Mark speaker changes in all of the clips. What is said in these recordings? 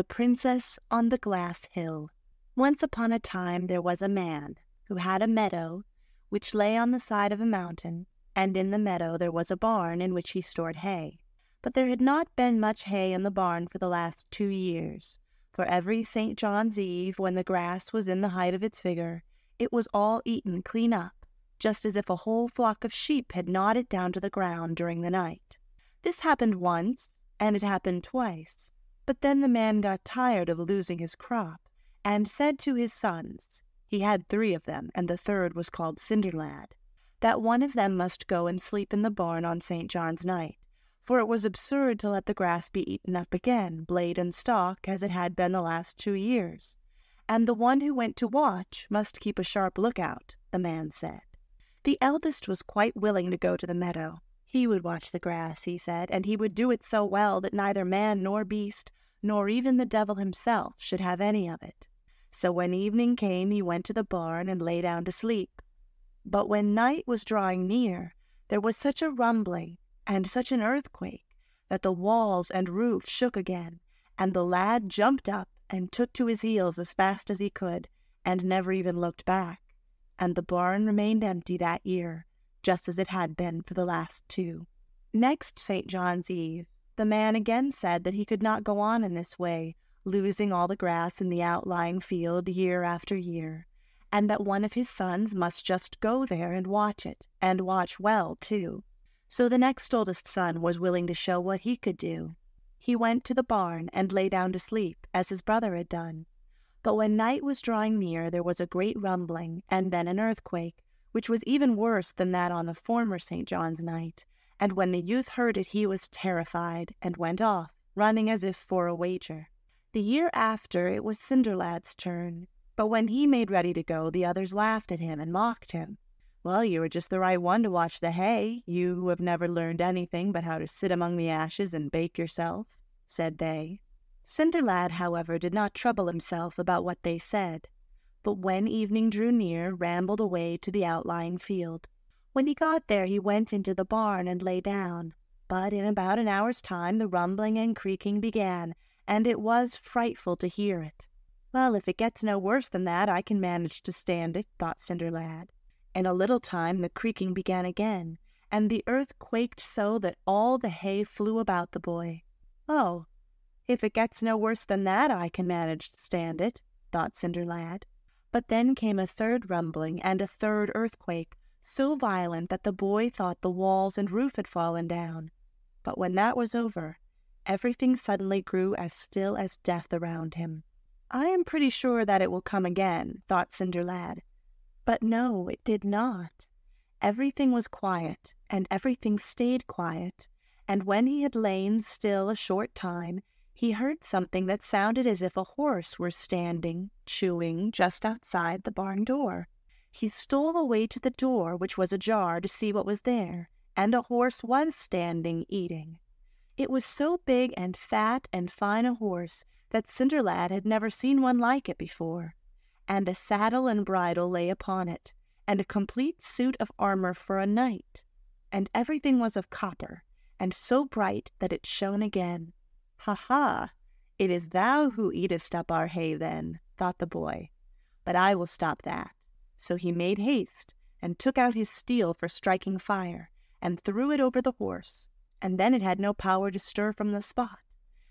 Speaker 1: The Princess on the Glass Hill. Once upon a time there was a man who had a meadow which lay on the side of a mountain, and in the meadow there was a barn in which he stored hay. But there had not been much hay in the barn for the last two years, for every St. John's Eve, when the grass was in the height of its vigor, it was all eaten clean up, just as if a whole flock of sheep had gnawed it down to the ground during the night. This happened once, and it happened twice. But then the man got tired of losing his crop, and said to his sons he had three of them, and the third was called Cinderlad that one of them must go and sleep in the barn on St. John's night, for it was absurd to let the grass be eaten up again, blade and stalk, as it had been the last two years. And the one who went to watch must keep a sharp lookout, the man said. The eldest was quite willing to go to the meadow, he would watch the grass, he said, and he would do it so well that neither man nor beast, nor even the devil himself, should have any of it. So when evening came, he went to the barn and lay down to sleep. But when night was drawing near, there was such a rumbling and such an earthquake that the walls and roof shook again, and the lad jumped up and took to his heels as fast as he could, and never even looked back. And the barn remained empty that year, just as it had been for the last two. Next St. John's Eve, the man again said that he could not go on in this way, losing all the grass in the outlying field year after year, and that one of his sons must just go there and watch it, and watch well, too. So the next oldest son was willing to show what he could do. He went to the barn and lay down to sleep, as his brother had done. But when night was drawing near, there was a great rumbling, and then an earthquake, which was even worse than that on the former St. John's night, and when the youth heard it he was terrified, and went off, running as if for a wager. The year after it was Cinderlad's turn, but when he made ready to go, the others laughed at him and mocked him. Well, you are just the right one to watch the hay, you who have never learned anything but how to sit among the ashes and bake yourself, said they. Cinderlad, however, did not trouble himself about what they said but when evening drew near, rambled away to the outlying field. When he got there, he went into the barn and lay down. But in about an hour's time, the rumbling and creaking began, and it was frightful to hear it. Well, if it gets no worse than that, I can manage to stand it, thought Cinderlad. In a little time, the creaking began again, and the earth quaked so that all the hay flew about the boy. Oh, if it gets no worse than that, I can manage to stand it, thought Cinderlad. But then came a third rumbling and a third earthquake, so violent that the boy thought the walls and roof had fallen down. But when that was over, everything suddenly grew as still as death around him. I am pretty sure that it will come again, thought Cinderlad. But no, it did not. Everything was quiet, and everything stayed quiet, and when he had lain still a short time, he heard something that sounded as if a horse were standing, chewing, just outside the barn door. He stole away to the door, which was ajar, to see what was there, and a horse was standing, eating. It was so big and fat and fine a horse that Cinderlad had never seen one like it before, and a saddle and bridle lay upon it, and a complete suit of armor for a knight, and everything was of copper, and so bright that it shone again. Ha ha! It is thou who eatest up our hay, then, thought the boy. But I will stop that. So he made haste, and took out his steel for striking fire, and threw it over the horse, and then it had no power to stir from the spot,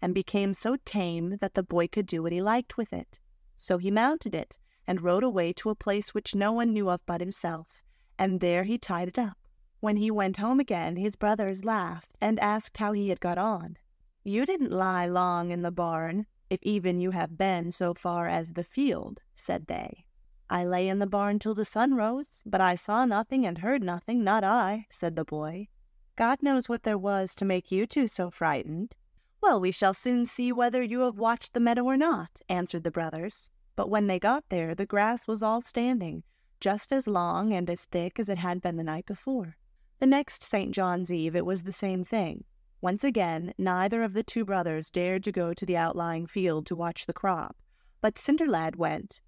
Speaker 1: and became so tame that the boy could do what he liked with it. So he mounted it, and rode away to a place which no one knew of but himself, and there he tied it up. When he went home again, his brothers laughed, and asked how he had got on. You didn't lie long in the barn, if even you have been so far as the field, said they. I lay in the barn till the sun rose, but I saw nothing and heard nothing, not I, said the boy. God knows what there was to make you two so frightened. Well, we shall soon see whether you have watched the meadow or not, answered the brothers. But when they got there, the grass was all standing, just as long and as thick as it had been the night before. The next St. John's Eve it was the same thing. Once again, neither of the two brothers dared to go to the outlying field to watch the crop, but Cinderlad went,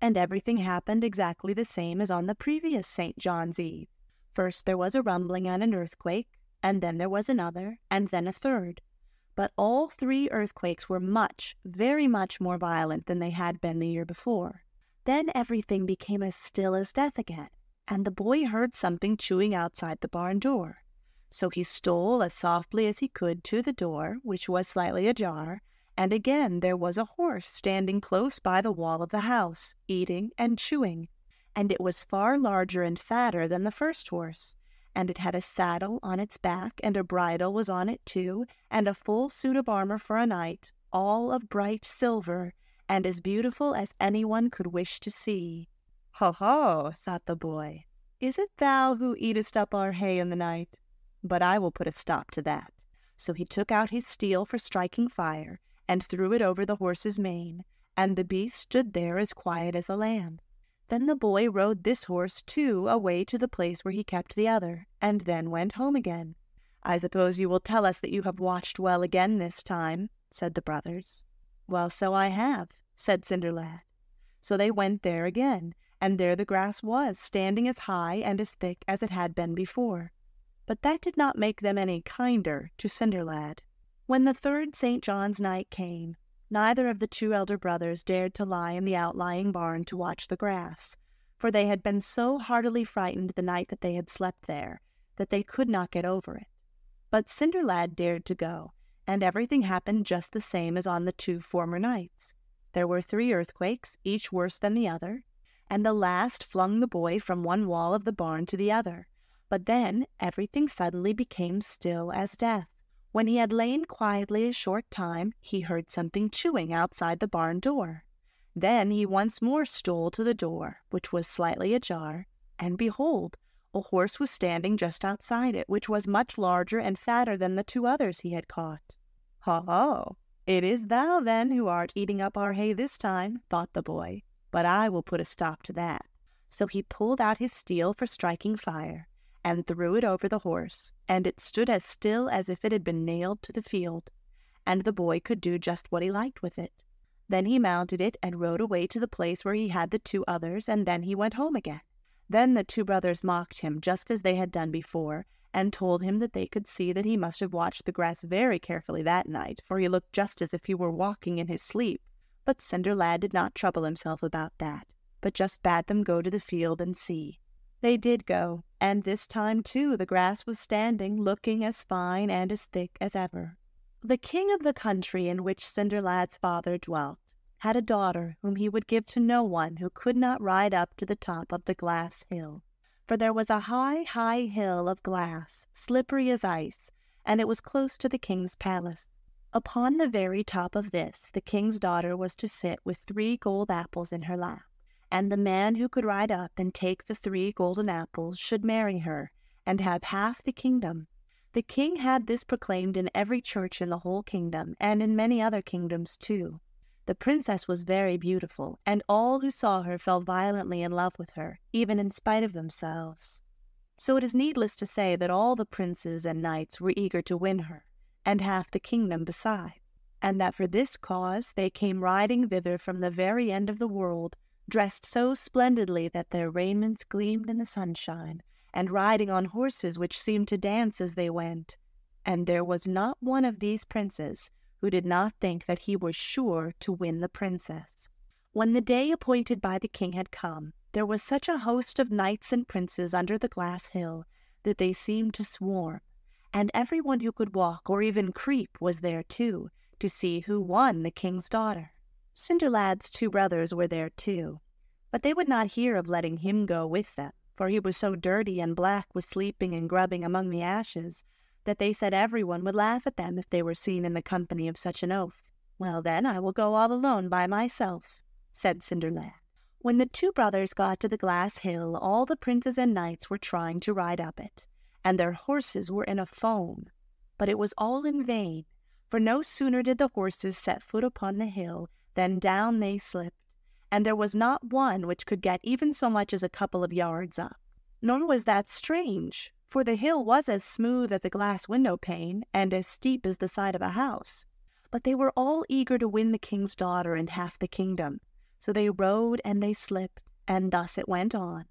Speaker 1: and everything happened exactly the same as on the previous St. John's Eve. First there was a rumbling and an earthquake, and then there was another, and then a third. But all three earthquakes were much, very much more violent than they had been the year before. Then everything became as still as death again, and the boy heard something chewing outside the barn door. So he stole as softly as he could to the door, which was slightly ajar, and again there was a horse standing close by the wall of the house, eating and chewing, and it was far larger and fatter than the first horse, and it had a saddle on its back, and a bridle was on it too, and a full suit of armor for a knight, all of bright silver, and as beautiful as anyone could wish to see. Ho ho, thought the boy, is it thou who eatest up our hay in the night? But I will put a stop to that. So he took out his steel for striking fire, and threw it over the horse's mane, and the beast stood there as quiet as a lamb. Then the boy rode this horse, too, away to the place where he kept the other, and then went home again. I suppose you will tell us that you have watched well again this time, said the brothers. Well, so I have, said Cinderlad. So they went there again, and there the grass was, standing as high and as thick as it had been before but that did not make them any kinder to Cinderlad. When the third St. John's night came, neither of the two elder brothers dared to lie in the outlying barn to watch the grass, for they had been so heartily frightened the night that they had slept there that they could not get over it. But Cinderlad dared to go, and everything happened just the same as on the two former nights. There were three earthquakes, each worse than the other, and the last flung the boy from one wall of the barn to the other, but then everything suddenly became still as death. When he had lain quietly a short time, he heard something chewing outside the barn door. Then he once more stole to the door, which was slightly ajar, and behold, a horse was standing just outside it, which was much larger and fatter than the two others he had caught. Ho ho! It is thou, then, who art eating up our hay this time, thought the boy, but I will put a stop to that. So he pulled out his steel for striking fire, and threw it over the horse, and it stood as still as if it had been nailed to the field, and the boy could do just what he liked with it. Then he mounted it and rode away to the place where he had the two others, and then he went home again. Then the two brothers mocked him just as they had done before, and told him that they could see that he must have watched the grass very carefully that night, for he looked just as if he were walking in his sleep. But Cinderlad did not trouble himself about that, but just bade them go to the field and see. They did go, and this time too the grass was standing, looking as fine and as thick as ever. The king of the country in which Cinderlad's father dwelt had a daughter whom he would give to no one who could not ride up to the top of the glass hill. For there was a high, high hill of glass, slippery as ice, and it was close to the king's palace. Upon the very top of this the king's daughter was to sit with three gold apples in her lap and the man who could ride up and take the three golden apples should marry her and have half the kingdom. The king had this proclaimed in every church in the whole kingdom, and in many other kingdoms too. The princess was very beautiful, and all who saw her fell violently in love with her, even in spite of themselves. So it is needless to say that all the princes and knights were eager to win her, and half the kingdom besides, and that for this cause they came riding thither from the very end of the world dressed so splendidly that their raiments gleamed in the sunshine, and riding on horses which seemed to dance as they went. And there was not one of these princes who did not think that he was sure to win the princess. When the day appointed by the king had come, there was such a host of knights and princes under the glass hill that they seemed to swarm, and every one who could walk or even creep was there too, to see who won the king's daughter. Cinderlad's two brothers were there too, but they would not hear of letting him go with them, for he was so dirty and black with sleeping and grubbing among the ashes that they said everyone would laugh at them if they were seen in the company of such an oaf. Well, then, I will go all alone by myself, said Cinderlad. When the two brothers got to the glass hill, all the princes and knights were trying to ride up it, and their horses were in a foam. But it was all in vain, for no sooner did the horses set foot upon the hill then down they slipped, and there was not one which could get even so much as a couple of yards up. Nor was that strange, for the hill was as smooth as a glass window pane and as steep as the side of a house. But they were all eager to win the king's daughter and half the kingdom, so they rode and they slipped, and thus it went on.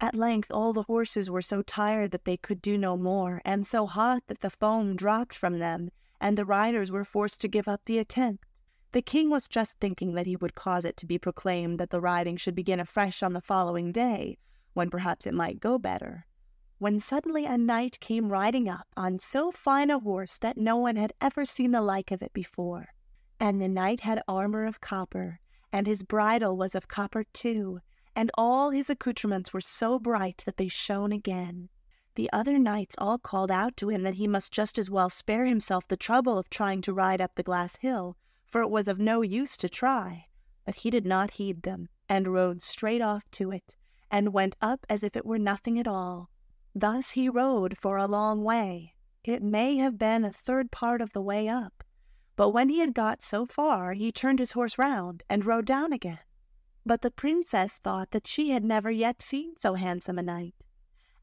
Speaker 1: At length all the horses were so tired that they could do no more, and so hot that the foam dropped from them, and the riders were forced to give up the attempt. The king was just thinking that he would cause it to be proclaimed that the riding should begin afresh on the following day, when perhaps it might go better. When suddenly a knight came riding up on so fine a horse that no one had ever seen the like of it before. And the knight had armor of copper, and his bridle was of copper too, and all his accoutrements were so bright that they shone again. The other knights all called out to him that he must just as well spare himself the trouble of trying to ride up the glass hill, for it was of no use to try. But he did not heed them, and rode straight off to it, and went up as if it were nothing at all. Thus he rode for a long way. It may have been a third part of the way up. But when he had got so far, he turned his horse round and rode down again. But the princess thought that she had never yet seen so handsome a knight.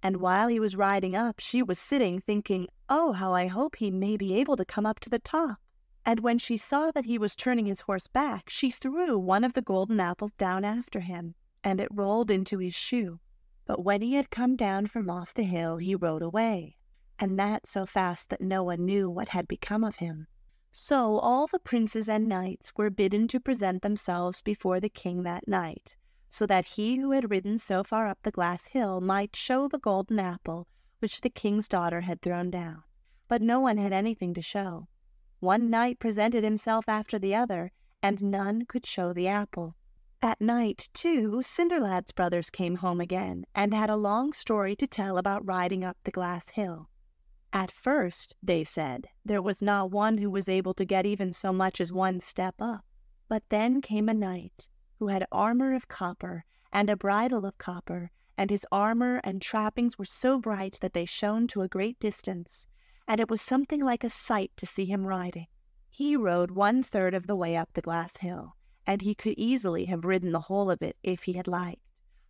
Speaker 1: And while he was riding up, she was sitting, thinking, Oh, how I hope he may be able to come up to the top. And when she saw that he was turning his horse back, she threw one of the golden apples down after him, and it rolled into his shoe. But when he had come down from off the hill, he rode away, and that so fast that no one knew what had become of him. So all the princes and knights were bidden to present themselves before the king that night, so that he who had ridden so far up the glass hill might show the golden apple which the king's daughter had thrown down. But no one had anything to show. One knight presented himself after the other, and none could show the apple. At night, too, Cinderlad's brothers came home again, and had a long story to tell about riding up the glass hill. At first, they said, there was not one who was able to get even so much as one step up. But then came a knight who had armor of copper and a bridle of copper, and his armor and trappings were so bright that they shone to a great distance, and it was something like a sight to see him riding. He rode one third of the way up the glass hill, and he could easily have ridden the whole of it if he had liked.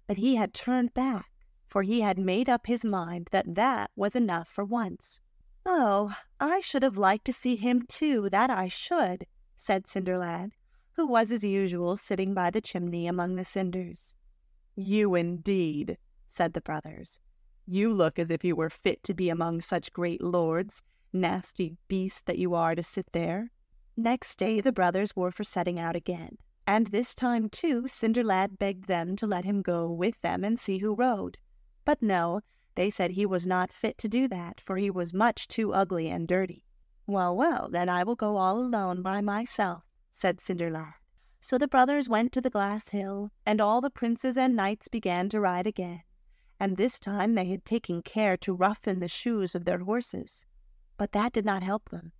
Speaker 1: But he had turned back for he had made up his mind that that was enough for once. Oh, I should have liked to see him too, that I should, said Cinderlad, who was as usual sitting by the chimney among the cinders. You indeed, said the brothers. You look as if you were fit to be among such great lords, nasty beast that you are to sit there. Next day the brothers were for setting out again, and this time too Cinderlad begged them to let him go with them and see who rode. But no, they said he was not fit to do that, for he was much too ugly and dirty. Well, well, then I will go all alone by myself, said Cinderlad. So the brothers went to the glass hill, and all the princes and knights began to ride again, and this time they had taken care to roughen the shoes of their horses. But that did not help them.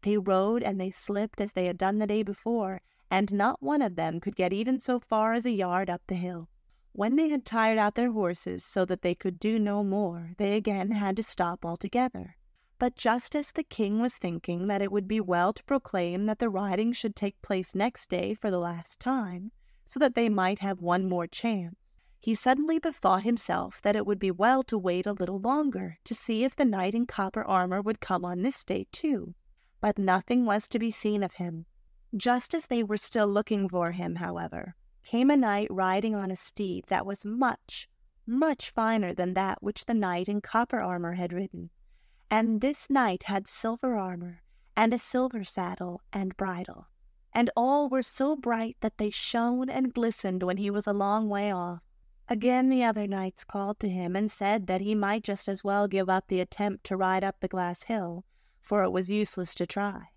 Speaker 1: They rode and they slipped as they had done the day before, and not one of them could get even so far as a yard up the hill. When they had tired out their horses so that they could do no more, they again had to stop altogether. But just as the king was thinking that it would be well to proclaim that the riding should take place next day for the last time, so that they might have one more chance, he suddenly bethought himself that it would be well to wait a little longer to see if the knight in copper armor would come on this day too. But nothing was to be seen of him. Just as they were still looking for him, however, came a knight riding on a steed that was much, much finer than that which the knight in copper armor had ridden. And this knight had silver armor, and a silver saddle and bridle, and all were so bright that they shone and glistened when he was a long way off. Again the other knights called to him and said that he might just as well give up the attempt to ride up the glass hill, for it was useless to try.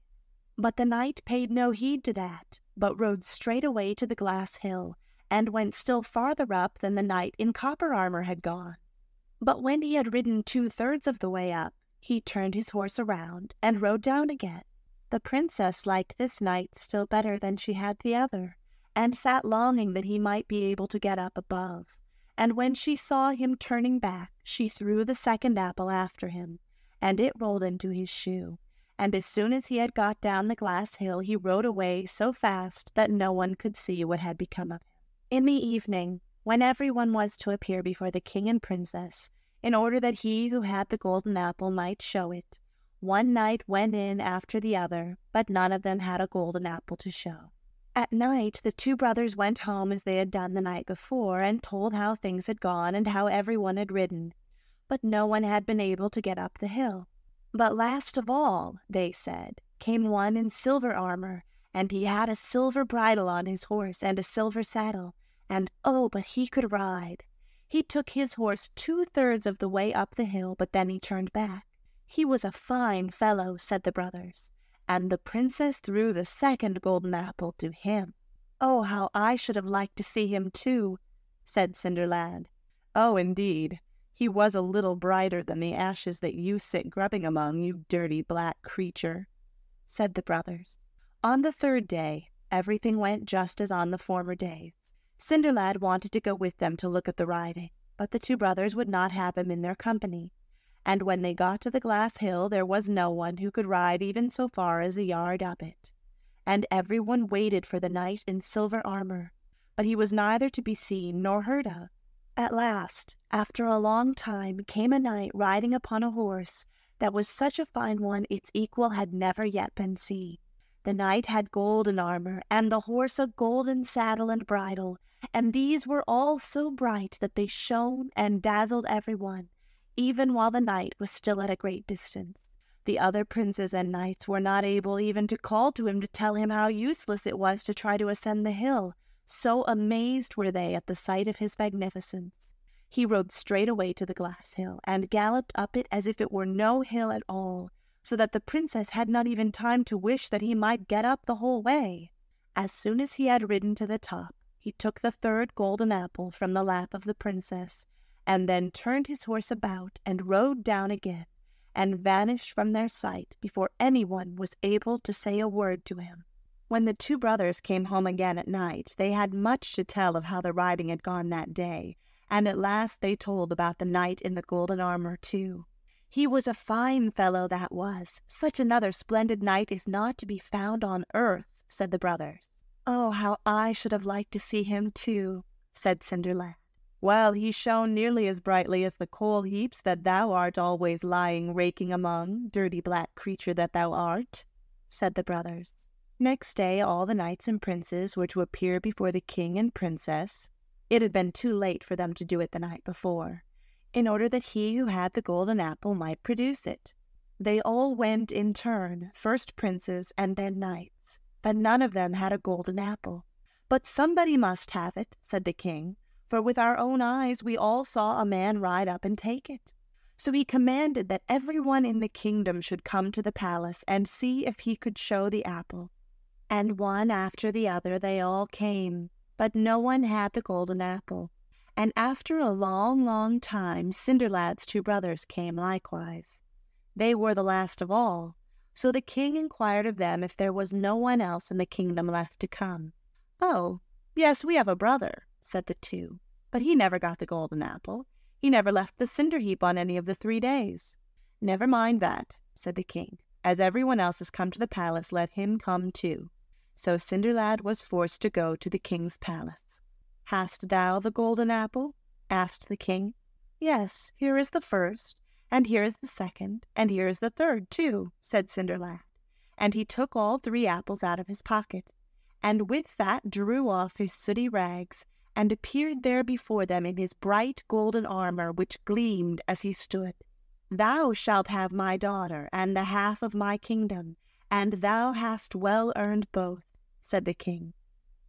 Speaker 1: But the knight paid no heed to that, but rode straight away to the glass hill, and went still farther up than the knight in copper armor had gone. But when he had ridden two thirds of the way up, he turned his horse around and rode down again. The princess liked this knight still better than she had the other, and sat longing that he might be able to get up above. And when she saw him turning back, she threw the second apple after him, and it rolled into his shoe and as soon as he had got down the glass hill he rode away so fast that no one could see what had become of him. In the evening, when every one was to appear before the king and princess, in order that he who had the golden apple might show it, one knight went in after the other, but none of them had a golden apple to show. At night the two brothers went home as they had done the night before, and told how things had gone and how every one had ridden, but no one had been able to get up the hill. But last of all, they said, came one in silver armor, and he had a silver bridle on his horse and a silver saddle, and oh, but he could ride! He took his horse two thirds of the way up the hill, but then he turned back. He was a fine fellow, said the brothers, and the princess threw the second golden apple to him. Oh, how I should have liked to see him too, said Cinderlad.
Speaker 2: Oh, indeed, he was a little brighter than the ashes that you sit grubbing among, you dirty black creature, said the brothers.
Speaker 1: On the third day, everything went just as on the former days. Cinderlad wanted to go with them to look at the riding, but the two brothers would not have him in their company. And when they got to the glass hill, there was no one who could ride even so far as a yard up it. And every one waited for the knight in silver armor, but he was neither to be seen nor heard of. At last, after a long time, came a knight riding upon a horse that was such a fine one its equal had never yet been seen. The knight had golden armor, and the horse a golden saddle and bridle, and these were all so bright that they shone and dazzled every one, even while the knight was still at a great distance. The other princes and knights were not able even to call to him to tell him how useless it was to try to ascend the hill, so amazed were they at the sight of his magnificence. He rode straight away to the glass hill, and galloped up it as if it were no hill at all, so that the princess had not even time to wish that he might get up the whole way. As soon as he had ridden to the top, he took the third golden apple from the lap of the princess, and then turned his horse about and rode down again, and vanished from their sight before any one was able to say a word to him. When the two brothers came home again at night, they had much to tell of how the riding had gone that day, and at last they told about the knight in the golden armor too. He was a fine fellow that was. Such another splendid knight is not to be found on earth, said the brothers. Oh, how I should have liked to see him too, said Cinderlad.
Speaker 2: Well, he shone nearly as brightly as the coal heaps that thou art always lying raking among, dirty black creature that thou art, said the brothers. Next day all the knights and princes were to appear before the king and princess. It had been too late for them to do it the night before in order that he who had the golden apple might produce it. They all went in turn, first princes and then knights, but none of them had a golden apple. But somebody must have it, said the king, for with our own eyes we all saw a man ride up and take it. So he commanded that every one in the kingdom should come to the palace and see if he could show the apple. And one after the other they all came, but no one had the golden apple. And after a long, long time, Cinderlad's two brothers came likewise. They were the last of all, so the king inquired of them if there was no one else in the kingdom left to come. Oh, yes, we have a brother, said the two, but he never got the golden apple. He never left the cinder heap on any of the three days. Never mind that, said the king. As everyone else has come to the palace, let him come too. So Cinderlad was forced to go to the king's palace. Hast thou the golden apple? asked the king. Yes, here is the first, and here is the second, and here is the third, too, said Cinderlad. And he took all three apples out of his pocket, and with that drew off his sooty rags, and appeared there before them in his bright golden armor, which gleamed as he stood. Thou shalt have my daughter, and the half of my kingdom, and thou hast well earned both, said the king.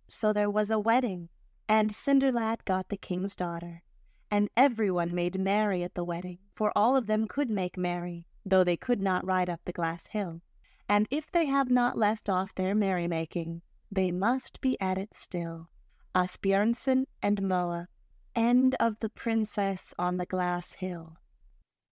Speaker 2: So there was a wedding, and Cinderlad got the king's daughter. And every one made merry at the wedding, for all of them could make merry, though they could not ride up the glass hill. And if they have not left off their merrymaking, they must be at it still. Asbjörnsen and Moe. End of The Princess on the Glass Hill.